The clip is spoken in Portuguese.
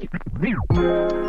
Música